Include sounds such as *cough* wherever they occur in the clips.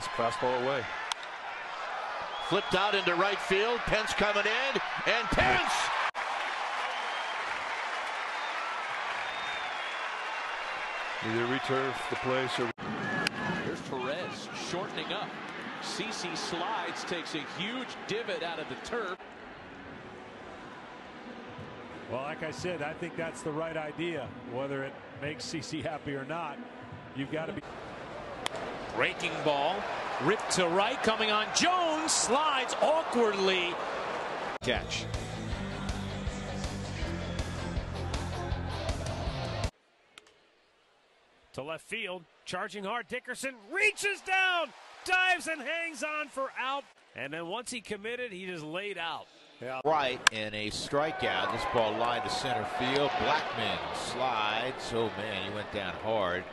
It's fastball away. Flipped out into right field. Pence coming in, and Pence. Either return the place or. Here's Perez shortening up. CC slides, takes a huge divot out of the turf. Well, like I said, I think that's the right idea. Whether it makes CC happy or not, you've got to be. Breaking ball, ripped to right, coming on. Jones slides awkwardly. Catch. To left field, charging hard. Dickerson reaches down, dives and hangs on for out. And then once he committed, he just laid out. Yeah. Right and a strikeout. This ball lined to center field. Blackmon slides. Oh man, he went down hard.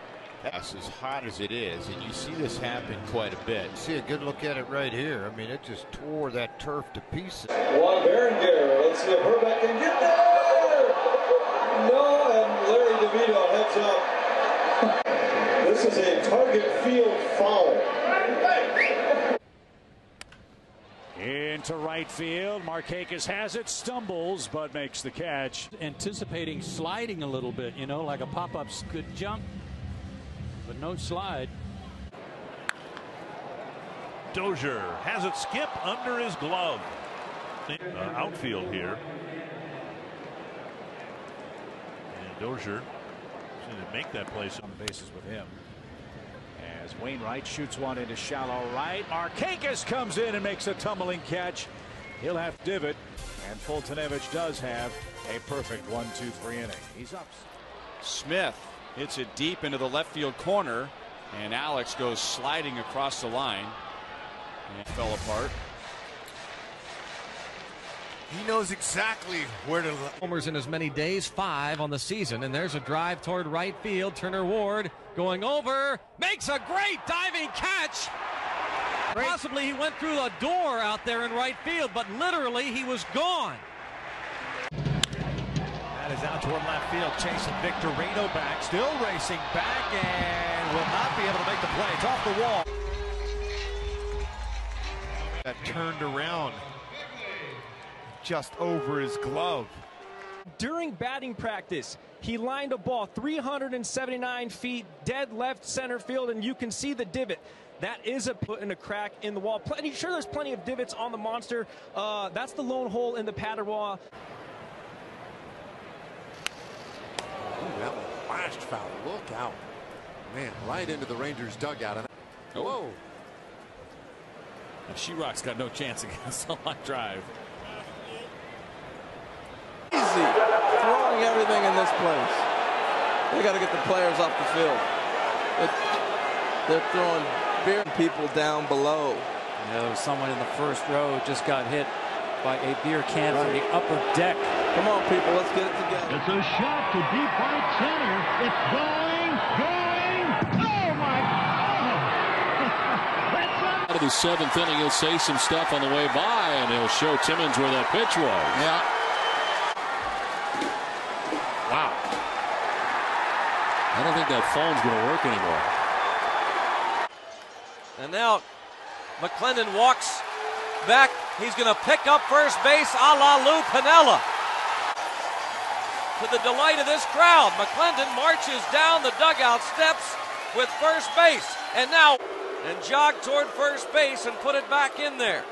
That's as hot as it is, and you see this happen quite a bit. See a good look at it right here. I mean, it just tore that turf to pieces. Juan Berenguer. Let's see if Hrbek can get there. No, and Larry DeVito heads up. this is a target field foul. Into right field. Markakis has it, stumbles, but makes the catch. Anticipating sliding a little bit, you know, like a pop up good jump, but no slide. Dozier has it skip under his glove. Uh, outfield here. And Dozier to make that place on the bases with him. As Wainwright shoots one into shallow right. Markakis comes in and makes a tumbling catch. He'll have divot. And Foltynewicz does have a perfect one, two, three inning. He's up. Smith hits it deep into the left field corner. And Alex goes sliding across the line. And fell apart. He knows exactly where to. Homers in as many days, five on the season. And there's a drive toward right field. Turner Ward going over, makes a great diving catch. Possibly he went through a door out there in right field, but literally he was gone. That is out toward left field, chasing Victorino back, still racing back, and will not be able to make the play. It's off the wall. That turned around just over his glove. During batting practice, he lined a ball 379 feet dead left center field, and you can see the divot. That is a put in a crack in the wall. Plenty sure there's plenty of divots on the monster. Uh, that's the lone hole in the pattern wall. Ooh, that one flashed foul. Look out. Man, right into the Rangers dugout. Oh. Whoa. She-Rock's got no chance *laughs* against a line drive. Easy. Throwing everything in this place. They got to get the players off the field. They're throwing beer people down below. You know, someone in the first row just got hit by a beer can right. from the upper deck. Come on, people, let's get it together. It's a shot to deep right center. It's going, going. Oh my God! Out of the seventh inning, he'll say some stuff on the way by, and he'll show Timmons where that pitch was. Yeah. Wow. I don't think that phone's going to work anymore. And now McClendon walks back. He's going to pick up first base a la Lou Piniella. To the delight of this crowd, McClendon marches down the dugout steps with first base. And now, and jog toward first base and put it back in there.